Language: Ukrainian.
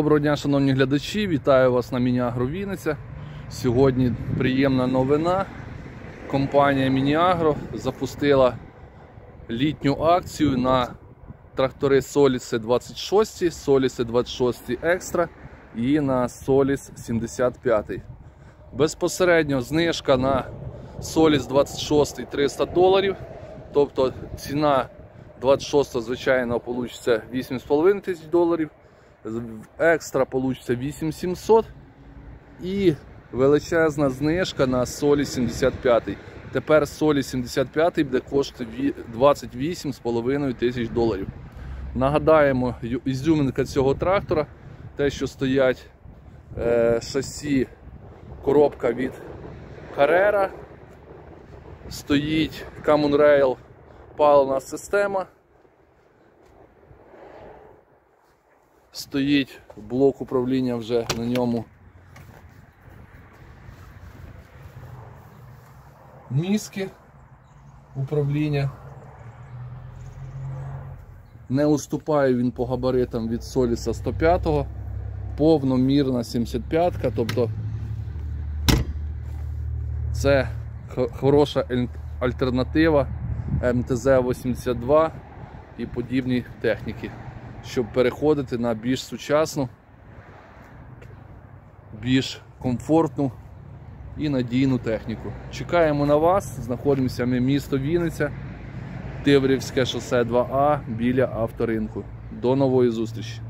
Доброго дня, шановні глядачі, вітаю вас на Мініагро Вінниця. Сьогодні приємна новина. Компанія Мініагро запустила літню акцію на трактори Solis 26, Solis 26 Extra і на Solis 75. Безпосередньо знижка на Solis 26 300 доларів. Тобто ціна 26 звичайно вийде 8,5 тисяч доларів. Екстра вийде 8700 і величезна знижка на солі 75. Тепер солі 75 буде коштувати 28,5 тисяч доларів. Нагадаємо, ізюминка цього трактора, те, що стоять е, шасі, коробка від Carrera, стоїть Common Rail паливна система. Стоїть блок управління вже на ньому. Міски управління. Не уступає він по габаритам від Соліса 105-го, повномірна 75-ка, тобто це хороша альтернатива МТЗ-82 і подібні техніки щоб переходити на більш сучасну, більш комфортну і надійну техніку. Чекаємо на вас. Знаходимося ми місто Вінниця, Тиврівське шосе 2А біля авторинку. До нової зустрічі!